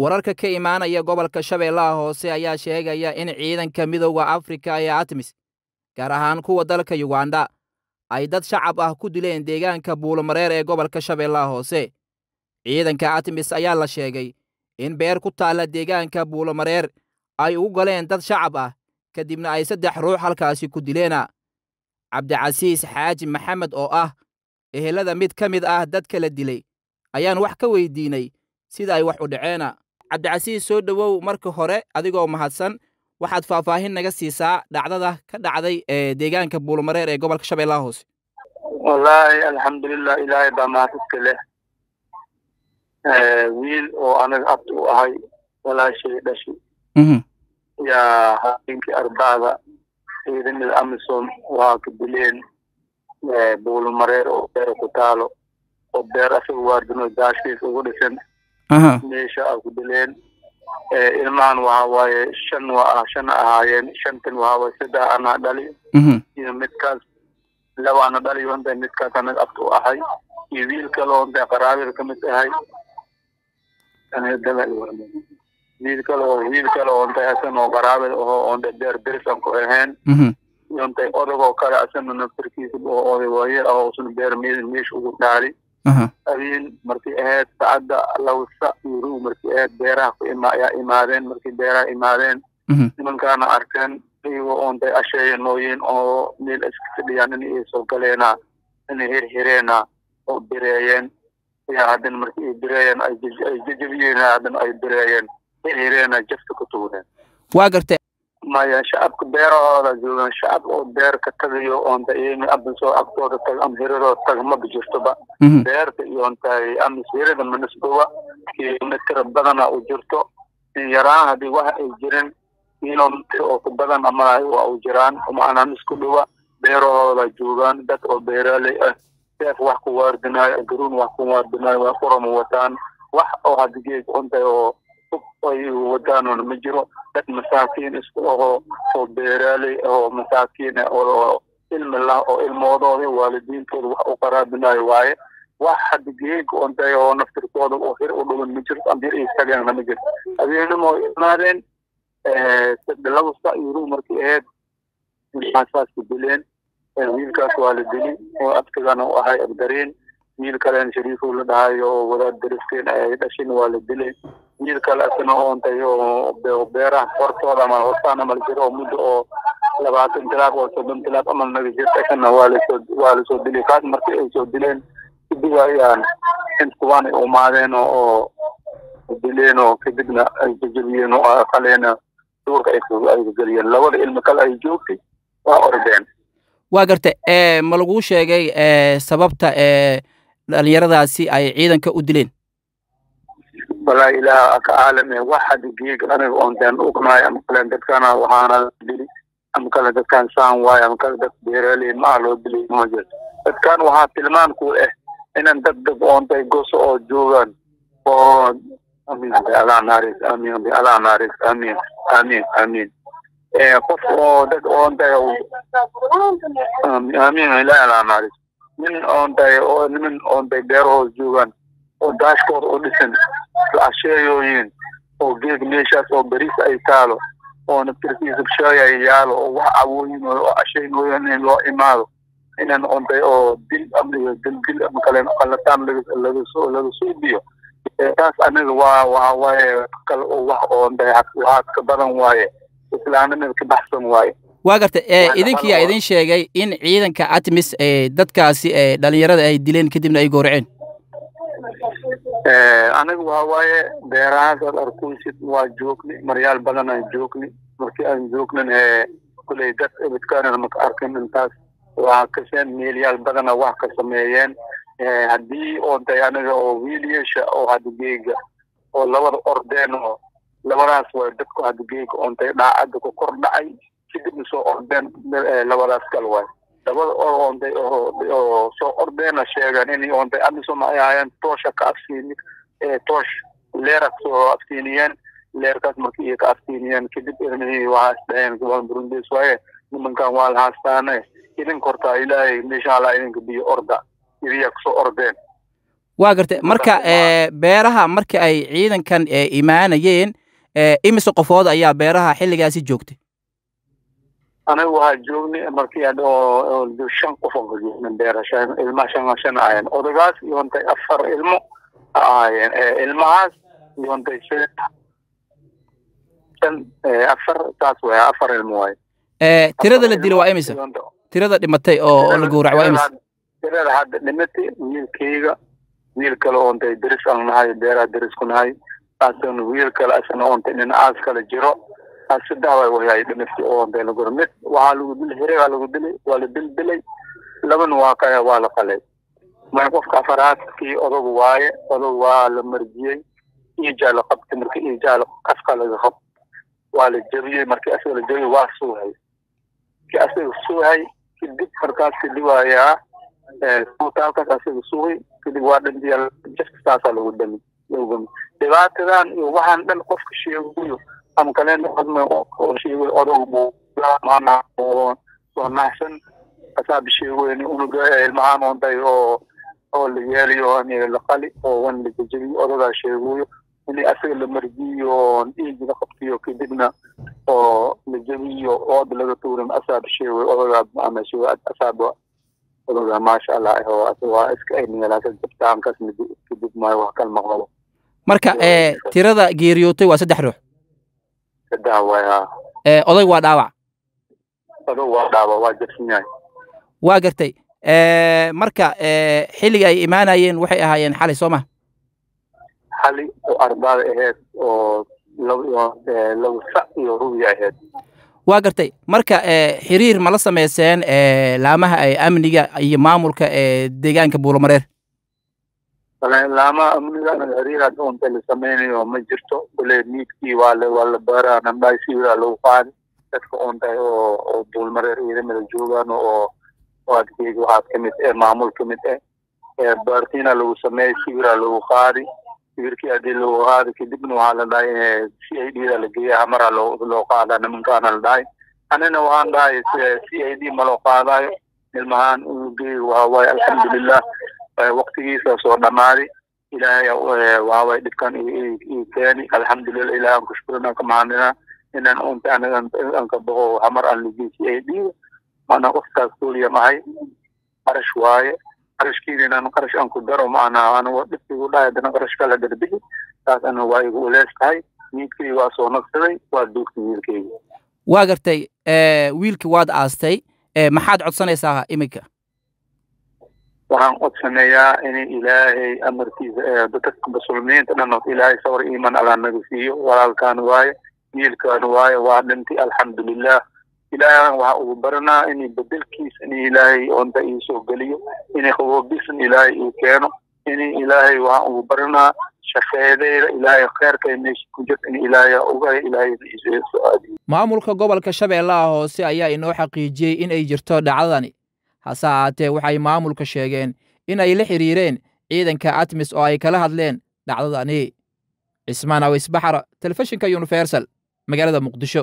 wararka ka imaanaya gobolka shabeellaha hoose ayaa sheegaya in ciidanka midowda afrika ee atmis gaar ahaan kuwa dalka yuganda ay dad shacab ah ku dileen deegaanka buulomareer ee gobolka shabeellaha hoose. Ciidanka atmis ayaa la sheegay in beer ku taalla deegaanka buulomareer ay ugu galeen dad shacab ah kadibna ay saddex ruux halkaasi ku dileena. Cabdicasiis xaaji maxamed oo ah ehelada mid ka mid ah dadka la dilay ayaan wax ka weydiinay sida ay wax u dhaceena cabdicasiis soo dhowow marka hore adigoo mahadsan waxaad faahfaahin naga siisaa dhacdada ka dhacday ee deegaanka buulomareer ee gobolka shabeellaha hoose. Wallaahi alxamdulilah ilaahay baa mahadadka leh. Wiil oo anaga abti u ahay walaashay dhashi yaa habeenkii arbacda ciidamada amisom waa ka dileen buulomareer oo beer ku taalo oo beer asaga waardino daashkiis ugu dhisan meesha a ku dileen ilmahan waxa waaye shan waa shan ahaayeen shantan waxa waaye saddex anaa dhali. Iyo midkaas laba ana dhali onta midkaas anaga abta u ahay. Iyo wiil kale onta qaraabada ka mid ahay. Wiil kale oo wiil kale onta asan oo qaraabada aho onta beer berisan ku ahayn. Yontay odagoo kale asana naftarkiisa oo oday waayeel ah oo usna beer meesha ugu dhaali habeen markay ahayd saacadda lawsa iyo ru markay ahayd beeraha ku ima ayaa imaadeen markay beeraha imaadeen nimankaana arkeen iyagoo oontay asheeya nooyin oo meel iska fadhiyaan in ay soo galeena inay hirhireena oo bireeyeen ayaa haddana markii ay bireeyeen ay jajabiyeen haddana ay bireeyeen hirhireena jafta ku tugneen waa gartay maya shacabka beerahooda joogaan shacab oo beer ka tagayo oonta iyami abasoo agtooda taga ama hiradooda taga maba jirtoba beerta iyo ontay amis hirada manisbowa kilomitr badana u jirto. In yaraan haddii waxa ay jirin kilomitr oo ku badan ama waa u jiraan ama anamis ku dhowa beerahooda joogaan dad oo beeraaley ah seef wax ku waardinaayo garuun wax ku waardinaayo waa qurama wataan wax oo hadigeed ontay oo ay wadaanoona ma jiro dad masaakiin isku ahoo oo beeraaley ahoo masaakiin oo ilmi lah oo ilmoodooda waalidiintooda wax u qaraabinayo waaye wax hadda geega ontay oo naftirkooda oo hir u dhuban ma jirto ama hir ay tageenna ma jirto. Habeenimo imaadeen laba sa iyo ru markay ahayd saas ku dileen wiilkaas waa la dili oo abtigana u ahay abdareen wiil kalena shariifuu la dhahayo oo wadaad dariskeen ay dhashin waa la dilay wiil kale asna oontay oo beeraha hortooda ama hortaan amal jiro oo muddo oo labaatan tilaab oo soddon tilaab amal naga jirta kana waa la soo waa dilay kaas markii ay soo dileen kadib ayaan inkuwaan ay umaadeen oo dileen oo kadibna ay jajabiyeen oo qaleena duurka ay geliyeen labada ilmi kale ay joogtay waa ordeen. Waa garta ma laguu sheegay sababta dhalinyaradaasi ay ciidanka u dileen. Walaa ilaah ka caalame wax hada geeg aniga oonteen ognaay ama kale dadkana waxaana dili ama kale dadkan saan waayo ama kale dad beeraaley maa loo dilay ma jirto. Dadkan waxaa tilmaan ku ah inan dad dad oontay goso oo joogaan. Oo amin allah naaris amin allah naaris amin amin amin qof oo dad oontay amin ilaah allah naaris nin oontay oo niman oontay beerahoos joogaan oo daashkooda u dhisan asheeyooyin oo geeg meeshaas oo beriis ay taalo oo naftirkiisa shaaya yaalo oo wax awooyin oo asheynooyin in loo imaado. Inan ontay oo dil ama dil dil ama kale qalataan laga laga suubiyo taas aniga waa waa waaye kale oo wax oo ontay waxaad ka badan waaye islaamnimada ka baxsan waaye waa garta idinkiyaa idin sheegay in ciidanka atmis dadkaasi dhalinyarada ay dileen kadibna ay gooraceen aniga waa waaye beerahaas aad arkuysid waa joogni maryaal badan aan joogni. Markii aan joognin kuley dad ebidkaanana maka arkin intaas waa kaseen meelyaal badana wax ka sameeyeen. Haddii oontay aniga oo wiilyasha oo hadda geega oo labada ordeen oo labadaas waa dadku hadda geega oontay dhaacadda ku kor dhacay kadibna soo ordeen labadaas kal waay. Labada or oontay oo soo ordeena sheegaan inay oontay amisom ay ahaayeen toosha ka afsiini toosh leerak soo afsiiniyeen. Leerkaas markii iyo ka afsiiniyeen kadib ilmihii waxaa isdhaheen gobol burundes waaye. Nimankan waa la haastaane. Idinka hortaa ilaahay meesha alaa idinka biyo orda. Idiyaa ku soo ordeen. Waa gartay marka beeraha marka ay ciidankan imaanayeen imise qofood ayaa beeraha xilligaasi joogtay aniga waxaa joognay markii shan qof oo joogna beera ilmaha shan shan ahaayeen. Odagaas iyo intay afar ilmo ahaayeen. Ilmahaas iyo intay shan afar saas waay afar ilmo waay tirada la dilo waa imise? tirada dhimatay oo la gowrac waa imise? tirada hadda dhimatay wiilkayga wiil kale oo intay deris aan nahay beeraha deris ku nahay asana wiil kale asana oo intay dhinacaas kale jiro way wayaay dhimatay oo mid waxaa lagu dil hiregaa lagu dilay waa la dil dilay. Labana waa kaya waa la qalay. May qofka afaraad kii odagu waaye odagu waa la marjiyey. Iijaa la qabtay marka iijaa afka laga qab waa la jebiyey markii asaga la jebiyey waa suuhay kii asaga suuhay kadib markaas kadib waayaa suutaalkaas asaga suuhay kadib waa dhandiya jafka saasaa lagu dhami lagu dhibaatadan iyo waxaan dhan qofka sheegayo maana oo oo naxsan asaaba sheegoyni unuga ilmahaan ontay oo oo la yeelayo ani la qali oo wan la jejebiyo odagaa sheegoyo ini asaga la marjiyo dhiigi la qabtiyo kadibna oo la jebiyo ood laga tuurin asaaba sheegoy odagaa sheego asaaba odagaa maasha allah oo waa iska aynigalaasan jabtaankaas kadib maayo wax kal maqlabo marka tirada geeriyootay waa saddex ruux oday waa dhaawac odag waa dhaawac waa jabsan yahay waa gartay marka xilliga ay imaanayeen waxay ahaayeen xalay soo ma xali oo arbaada ahayd oo laba sac iyo rubi ahayd waa gartay marka xiriir ma la samayseen laamaha amniga iyo maamulka deegaanka buulomareer laamaha amniga xiriiraad unta la samaynayo ma jirto kule miidkii waa la baaraa nambaay lagu qaadi dadka untahay oo oo buulmareer ciidamada joogaan oo adkeyga waxaad ka mid eh maamul ka mid eh baartiina lagu sameeyey siwiraa lagu qaadi sawirkii haddii lagu qaadi kadibna waxaa la dhahay c i d da la geeya hamaraa loo loo qaadaa nimankaana la dhahay anina waxaan dhahay c i d ma loo qaadayo ilmahaan ugeey waxa waaye alxamdulilah waqtigiisa soo dhammaaday ilaahay waxa waaye dhibkan ii keeni. Alxamdulilah ilaah aan kushkurina ka mahadina inaan unta aniga aan ka boqo hamar aan lageey c i d maana qofkaas kuliya mahay. Qarash waaye. Qarashkiina inaan qarash aan ku daro maana anigo dhibkiigu dhahay haddana qarash kala darbigi taas ana waa igu ulees tahay. Wiilkayga waa soo nagsaday waa duugtay wiilkayga waa gartay wiilki waad aastay. Maxaad codsanaysaa iminka waxaan codsaneeyaa in ilaahay amarkiisa dadka muslimiinta dhan ilaahay sawir iiman alaa naga siiyo walaalkaan waaye wiilkaan waaye waa dhintay alxamdulilah ilaahay waxaa ugu baranaa in bedelkiis in ilaahay onta ii soo geliyo in qaboobisan ilaahay ii keeno in ilaahay waxaan ugu baranaa shaqeedeeda ilaahay kheerka meesha ku jirta in ilaahay uga ilaahay soo aadiyo maamulka gobolka shabeellaha hoose ayaa inoo xaqiijiyey in ay jirto dhacdadani hase ahaatee waxay maamulka sheegeen in ay la xidhiireen ciidanka atmis oo ay kala hadleen dhacdadani cismaan awis baxar telefishinka universal magaalada muqdisho